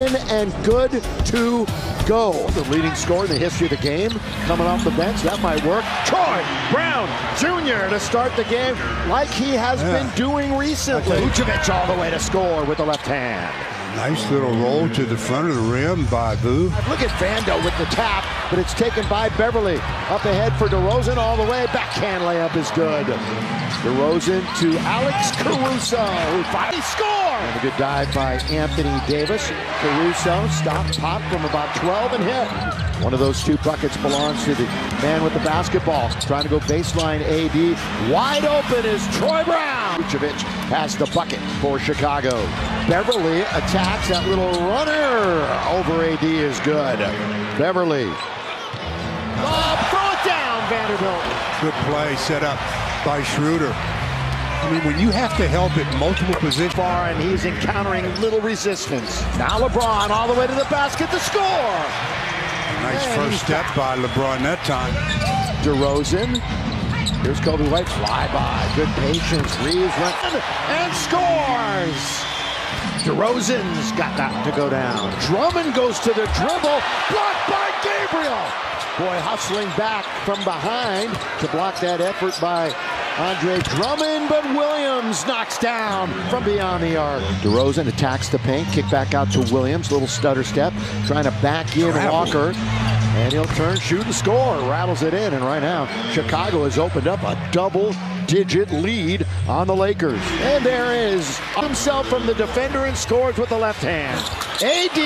and good to go. The leading scorer in the history of the game coming off the bench. That might work. Troy Brown Jr. to start the game like he has Yeah. been doing recently. Vucevic all the way to score with the left hand. Nice little roll to the front of the rim by Boo. Look at Vando with the tap, but it's taken by Beverley. Up ahead for DeRozan all the way. Backhand layup is good. DeRozan to Alex Caruso, who finally scored. And a good dive by Anthony Davis. Caruso stop, pop from about 12 and hit. One of those two buckets belongs to the man with the basketball. Trying to go baseline AD. Wide open is Troy Brown. Vucevic has the bucket for Chicago. Beverley attacks that little runner. Over AD is good. Beverley. Lob, throw it down, Vanderbilt. Good play set up by Schroeder. I mean, when you have to help at multiple positions, Far and he's encountering little resistance. Now LeBron all the way to the basket to score. nice And first step by LeBron that time. DeRozan. Here's Coby White. Fly by. Good patience. Reaves went and scores. DeRozan's got that to go down. Drummond goes to the dribble. Blocked by Gabriel. Boy, hustling back from behind to block that effort by Andre Drummond, but Williams knocks down from beyond the arc. DeRozan attacks the paint, kick back out to Williams, little stutter step, trying to back in. Walker. And he'll turn, shoot, and score. Rattles it in. And right now, Chicago has opened up a double digit lead on the Lakers. And there is himself from the defender and scores with the left hand. AD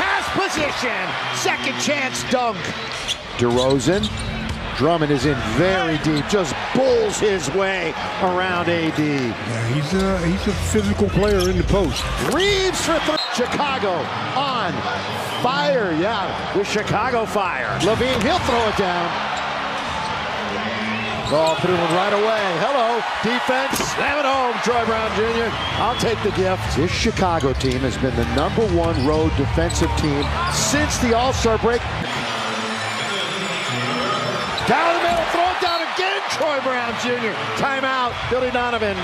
has position. Second chance dunk. DeRozan. Drummond is in very deep, just bulls his way around AD. Yeah, he's a he's a physical player in the post. Reaves for three. Chicago on fire. Yeah, with Chicago fire. LaVine, he'll throw it down. Ball through him right away. Hello, defense. Slam it home, Troy Brown Jr. I'll take the gift. This Chicago team has been the number one road defensive team since the All-Star break. Down the middle, throw it down again, Troy Brown Jr. Timeout, Billy Donovan.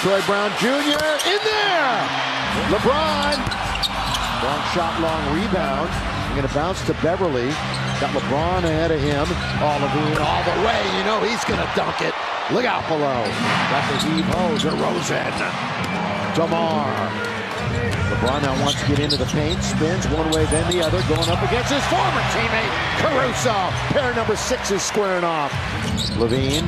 Troy Brown Jr. in there. LeBron. Long shot, long rebound. I'm Going to bounce to Beverley. Got LeBron ahead of him. All all the way. You know he's going to dunk it. Look out below. Got the heave ho to Rosen. DeMar. LeBron now wants to get into the paint. Spins one way, then the other. Going up against his former teammate, Caruso. Pair number six is squaring off. LaVine,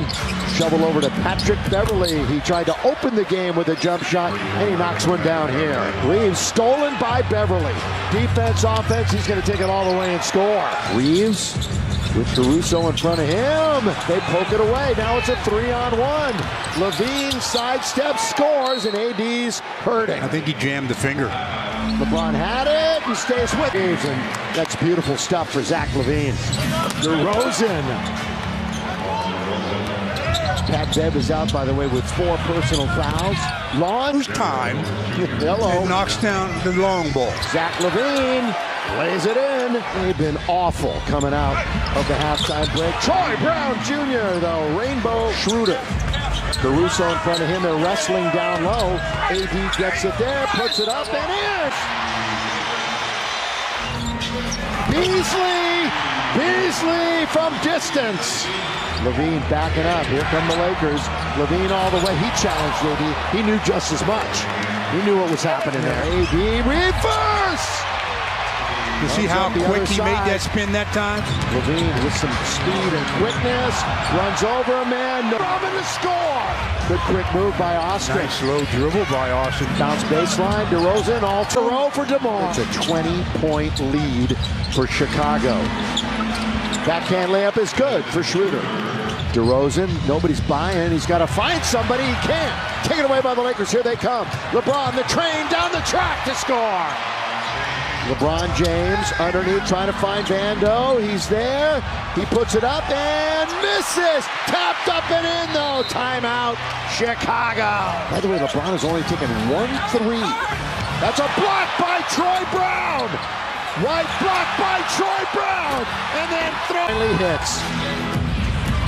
shovel over to Patrick Beverley. He tried to open the game with a jump shot, and he knocks one down here. Reaves stolen by Beverley. Defense, offense, he's going to take it all the way and score. Reaves with Caruso in front of him. They poke it away. Now it's a three on one. LaVine sidesteps, scores, and AD's hurting. I think he jammed the finger. LeBron had it and stays with it. And that's beautiful stuff for Zach LaVine. DeRozan. Pat Bev is out, by the way, with four personal fouls. Launch. Time Hello. it knocks down the long ball. Zach LaVine lays it in. They've been awful coming out of the halftime break. Troy Brown Jr., the Rainbow Schroeder. Caruso in front of him. They're wrestling down low. AD gets it there, puts it up, and in. Beasley! Beasley from distance. LaVine backing up. Here come the Lakers. LaVine all the way. He challenged AD. He knew just as much. He knew what was happening there. AD reverse! You see how quick he made that spin that time? LaVine with some speed and quickness. Runs over a man. Robin to score. Good quick move by Austin. Nice slow dribble by Austin. Bounce baseline. DeRozan all to row for DeMar. It's a 20-point lead for Chicago. Backhand layup is good for Schroeder. DeRozan, nobody's buying. He's got to find somebody. He can't. Taken away by the Lakers. Here they come. LeBron, the train down the track to score. LeBron James underneath trying to find Vando. He's there. He puts it up and misses. Tapped up and in though. Timeout. Chicago. By the way, LeBron has only taken one three. That's a block by Troy Brown. White block by Troy Brown. And then. Finally hits.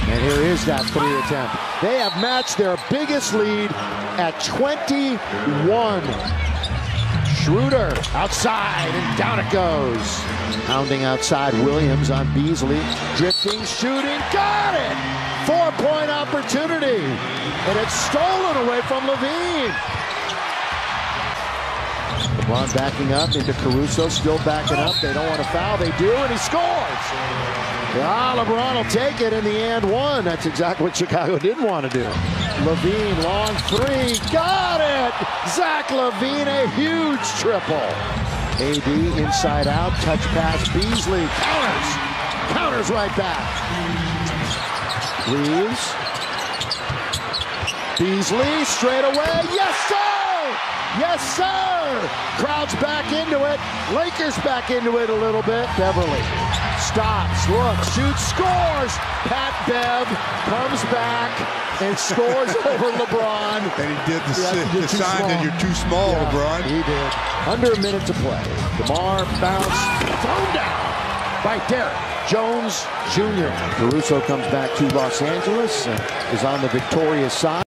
And here is that three attempt. They have matched their biggest lead at 21. Schroeder outside and down it goes. Pounding outside Williams on Beasley. Drifting, shooting, got it! Four point opportunity. And it's stolen away from LaVine. LeBron backing up into Caruso, still backing up. They don't want to foul. They do, and he scores. Ah, LeBron will take it in the end one. That's exactly what Chicago didn't want to do. LaVine, long three, got it! Zach LaVine, a huge triple. AD inside out, touch pass, Beasley counters, counters right back. Reaves, Beasley straight away, yes sir! Yes sir! Crowd's back into it, Lakers back into it a little bit, Beverley stops, looks, shoots, scores. Pat Bev comes back and scores over LeBron. And he did the, Yeah, the sign small. that you're too small, Yeah, LeBron. He did. Under a minute to play. DeMar bounce, thrown down by Derrick Jones Jr. Caruso comes back to Los Angeles and is on the victorious side.